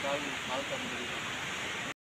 好的，好的。